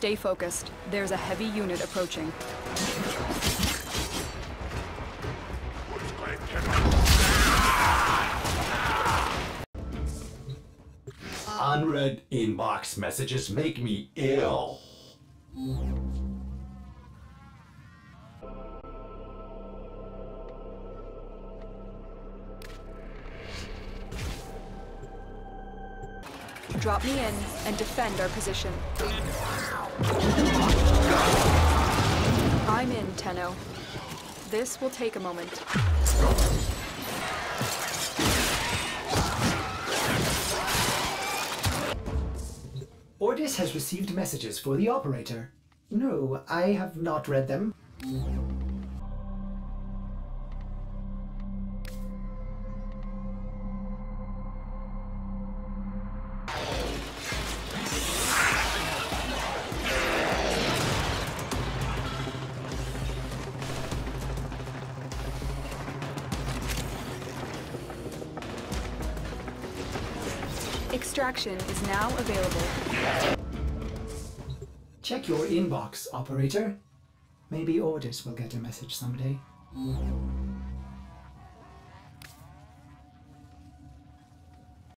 Stay focused. There's a heavy unit approaching. Unread inbox messages make me ill. Drop me in and defend our position. I'm in, Tenno. This will take a moment. Ordis has received messages for the operator. No, I have not read them. Extraction is now available. Check your inbox, operator. Maybe Ordis will get a message someday.